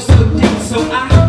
So deep, so I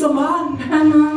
怎么办呢？